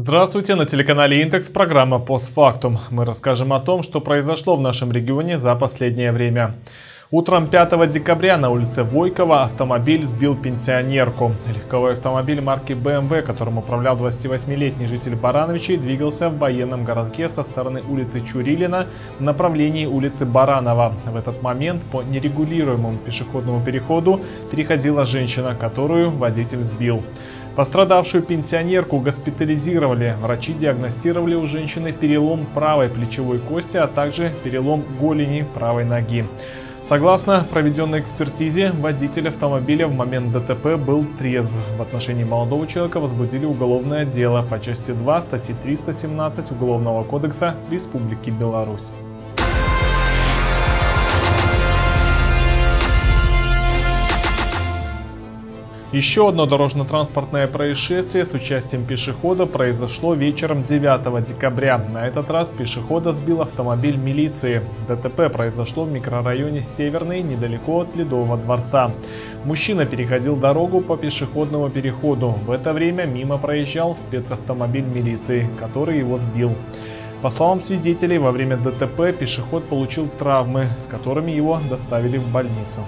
Здравствуйте, на телеканале Интекс программа «Постфактум». Мы расскажем о том, что произошло в нашем регионе за последнее время. Утром 5 декабря на улице Войкова автомобиль сбил пенсионерку. Легковой автомобиль марки BMW, которым управлял 28-летний житель Барановичей, двигался в военном городке со стороны улицы Чурилина в направлении улицы Баранова. В этот момент по нерегулируемому пешеходному переходу переходила женщина, которую водитель сбил. Пострадавшую пенсионерку госпитализировали. Врачи диагностировали у женщины перелом правой плечевой кости, а также перелом голени правой ноги. Согласно проведенной экспертизе, водитель автомобиля в момент ДТП был трезв. В отношении молодого человека возбудили уголовное дело по части 2 статьи 317 Уголовного кодекса Республики Беларусь. Еще одно дорожно-транспортное происшествие с участием пешехода произошло вечером 9 декабря. На этот раз пешехода сбил автомобиль милиции. ДТП произошло в микрорайоне Северный, недалеко от Ледового дворца. Мужчина переходил дорогу по пешеходному переходу. В это время мимо проезжал спецавтомобиль милиции, который его сбил. По словам свидетелей, во время ДТП пешеход получил травмы, с которыми его доставили в больницу.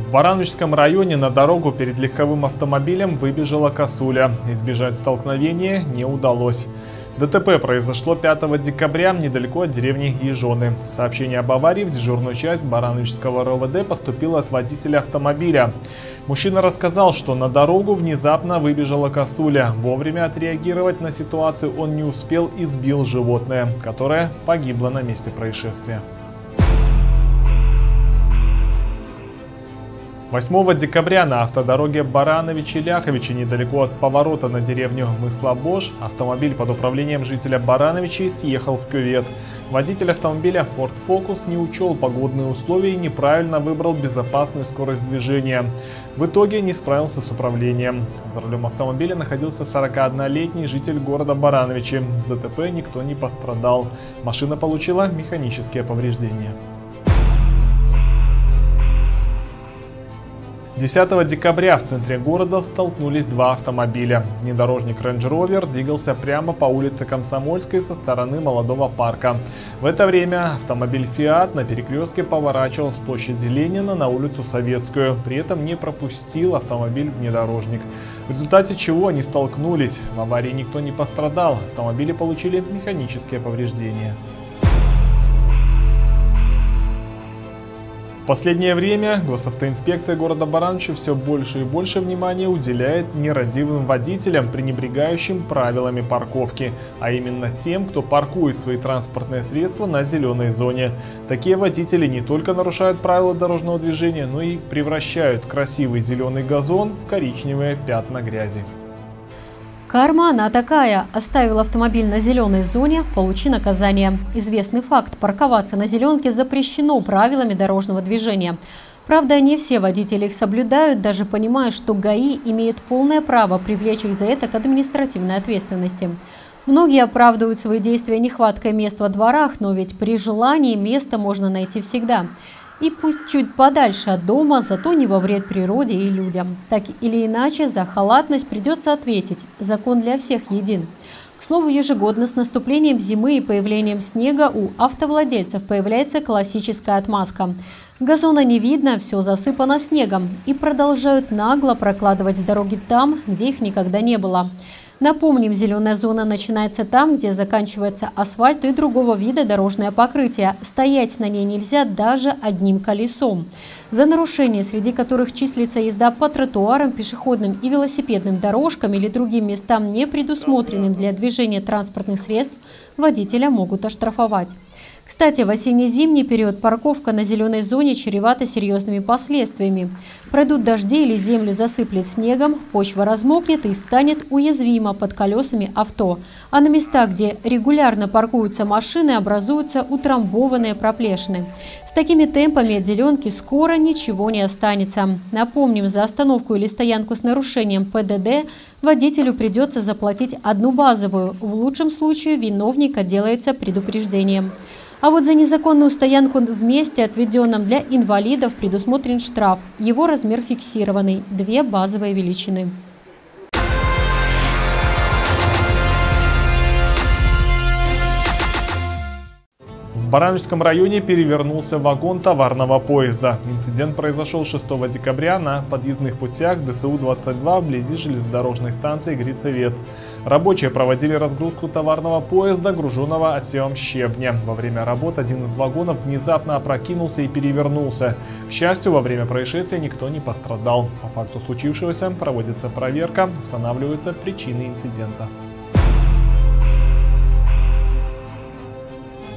В Барановичском районе на дорогу перед легковым автомобилем выбежала косуля. Избежать столкновения не удалось. ДТП произошло 5 декабря недалеко от деревни Ежоны. Сообщение об аварии в дежурную часть Барановичского РОВД поступило от водителя автомобиля. Мужчина рассказал, что на дорогу внезапно выбежала косуля. Вовремя отреагировать на ситуацию он не успел и сбил животное, которое погибло на месте происшествия. 8 декабря на автодороге Барановичи-Ляховичи, недалеко от поворота на деревню Мыслобош, автомобиль под управлением жителя Барановичей съехал в кювет. Водитель автомобиля Ford Focus не учел погодные условия и неправильно выбрал безопасную скорость движения. В итоге не справился с управлением. За рулем автомобиля находился 41-летний житель города Барановичи. В ДТП никто не пострадал. Машина получила механические повреждения. 10 декабря в центре города столкнулись два автомобиля. Внедорожник Range Rover двигался прямо по улице Комсомольской со стороны Молодого парка. В это время автомобиль Fiat на перекрестке поворачивал с площади Ленина на улицу Советскую. При этом не пропустил автомобиль внедорожник. В результате чего они столкнулись. В аварии никто не пострадал. Автомобили получили механические повреждения. Последнее время госавтоинспекция города Барановича все больше и больше внимания уделяет нерадивым водителям, пренебрегающим правилами парковки, а именно тем, кто паркует свои транспортные средства на зеленой зоне. Такие водители не только нарушают правила дорожного движения, но и превращают красивый зеленый газон в коричневые пятна грязи. Карма она такая. Оставил автомобиль на зеленой зоне, получи наказание. Известный факт. Парковаться на зеленке запрещено правилами дорожного движения. Правда, не все водители их соблюдают, даже понимая, что ГАИ имеет полное право привлечь их за это к административной ответственности. Многие оправдывают свои действия нехваткой мест во дворах, но ведь при желании место можно найти всегда. И пусть чуть подальше от дома, зато не во вред природе и людям. Так или иначе, за халатность придется ответить. Закон для всех един. К слову, ежегодно с наступлением зимы и появлением снега у автовладельцев появляется классическая отмазка. Газона не видно, все засыпано снегом. И продолжают нагло прокладывать дороги там, где их никогда не было. Напомним, зеленая зона начинается там, где заканчивается асфальт и другого вида дорожное покрытие. Стоять на ней нельзя даже одним колесом. За нарушения, среди которых числится езда по тротуарам, пешеходным и велосипедным дорожкам или другим местам, не предусмотренным для движения транспортных средств, водителя могут оштрафовать. Кстати, в осенне-зимний период парковка на зеленой зоне чревата серьезными последствиями. Пройдут дожди или землю засыплет снегом, почва размокнет и станет уязвима под колесами авто. А на местах, где регулярно паркуются машины, образуются утрамбованные проплешины. С такими темпами от зеленки скоро ничего не останется. Напомним, за остановку или стоянку с нарушением ПДД водителю придется заплатить одну базовую. В лучшем случае виновник отделается предупреждением. А вот за незаконную стоянку в месте, отведенном для инвалидов, предусмотрен штраф. Его размер фиксированный – две базовые величины. Баранежском районе перевернулся вагон товарного поезда. Инцидент произошел 6 декабря на подъездных путях ДСУ-22 вблизи железнодорожной станции Грицевец. Рабочие проводили разгрузку товарного поезда, груженного отсевом щебня. Во время работ один из вагонов внезапно опрокинулся и перевернулся. К счастью, во время происшествия никто не пострадал. По факту случившегося проводится проверка, устанавливаются причины инцидента.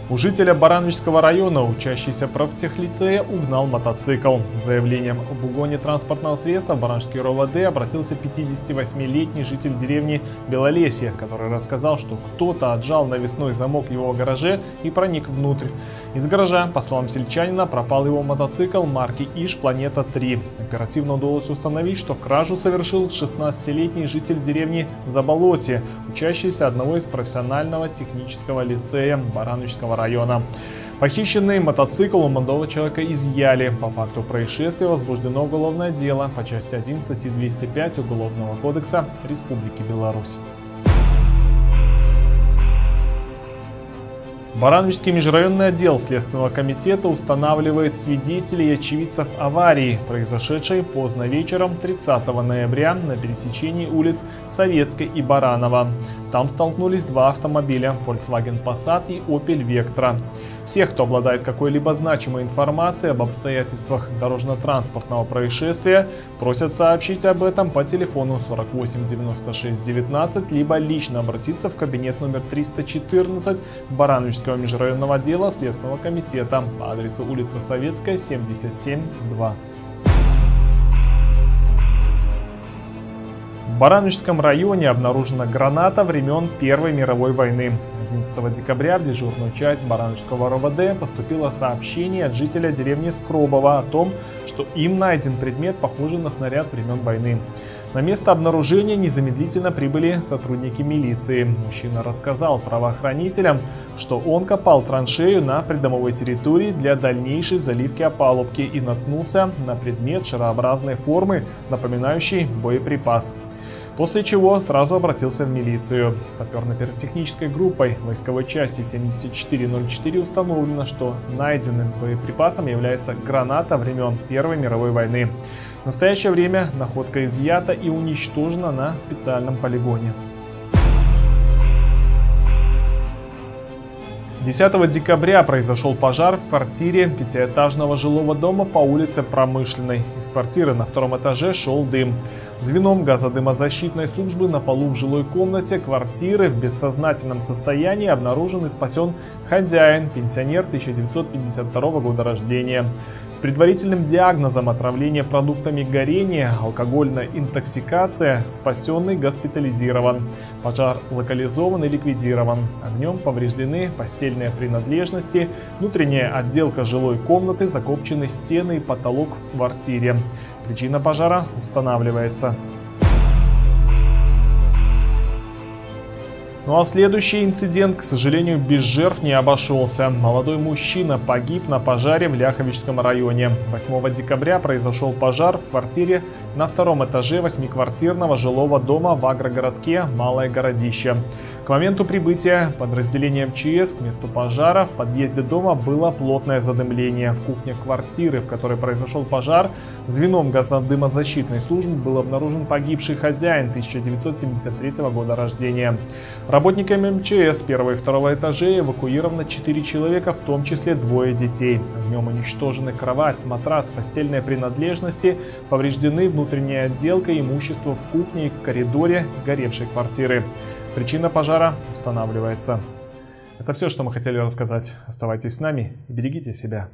У жителя Барановичского района, учащийся профтехлицея, угнал мотоцикл. Заявлением об угоне транспортного средства в Барановичский РОВД обратился 58-летний житель деревни Белолесье, который рассказал, что кто-то отжал навесной замок в его гараже и проник внутрь. Из гаража, по словам сельчанина, пропал его мотоцикл марки Иш Планета 3. Оперативно удалось установить, что кражу совершил 16-летний житель деревни Заболоте, учащийся одного из профессионального технического лицея Барановичского района. Похищенный мотоцикл у молодого человека изъяли. По факту происшествия возбуждено уголовное дело по части 1 статьи 205 Уголовного кодекса Республики Беларусь. Барановичский межрайонный отдел Следственного комитета устанавливает свидетелей и очевидцев аварии, произошедшей поздно вечером 30 ноября на пересечении улиц Советской и Баранова. Там столкнулись два автомобиля Volkswagen Passat и Opel Vectra. Всех, кто обладает какой-либо значимой информацией об обстоятельствах дорожно-транспортного происшествия, просят сообщить об этом по телефону 48 96 19, либо лично обратиться в кабинет номер 314 Барановичского межрайонного отдела Следственного комитета по адресу улица Советская, 77-2. В Барановичском районе обнаружена граната времен Первой мировой войны. 11 декабря в дежурную часть Барановичского РОВД поступило сообщение от жителя деревни Скробова о том, что им найден предмет, похожий на снаряд времен войны. На место обнаружения незамедлительно прибыли сотрудники милиции. Мужчина рассказал правоохранителям, что он копал траншею на придомовой территории для дальнейшей заливки опалубки и наткнулся на предмет шарообразной формы, напоминающий боеприпас. После чего сразу обратился в милицию. Саперно-пиротехнической группой войсковой части 7404 установлено, что найденным боеприпасом является граната времен Первой мировой войны. В настоящее время находка изъята и уничтожена на специальном полигоне. 10 декабря произошел пожар в квартире пятиэтажного жилого дома по улице Промышленной. Из квартиры на втором этаже шел дым. Звеном газодымозащитной службы на полу в жилой комнате квартиры в бессознательном состоянии обнаружен и спасен хозяин, пенсионер 1952 года рождения. С предварительным диагнозом отравления продуктами горения, алкогольная интоксикация, спасенный госпитализирован. Пожар локализован и ликвидирован. Огнем повреждены постель постельные принадлежности, внутренняя отделка жилой комнаты, закопчены стены и потолок в квартире. Причина пожара устанавливается. Ну а следующий инцидент, к сожалению, без жертв не обошелся. Молодой мужчина погиб на пожаре в Ляховичском районе. 8 декабря произошел пожар в квартире на втором этаже восьмиквартирного жилого дома в агрогородке Малое Городище. К моменту прибытия подразделения МЧС к месту пожара в подъезде дома было плотное задымление. В кухне квартиры, в которой произошел пожар, звеном газодымозащитной службы был обнаружен погибший хозяин 1973 года рождения. Работниками МЧС первого и второго этажей эвакуировано 4 человека, в том числе двое детей. В нем уничтожены кровать, матрас, постельные принадлежности, повреждены внутренняя отделка, имущество в кухне и коридоре горевшей квартиры. Причина пожара устанавливается. Это все, что мы хотели рассказать. Оставайтесь с нами и берегите себя.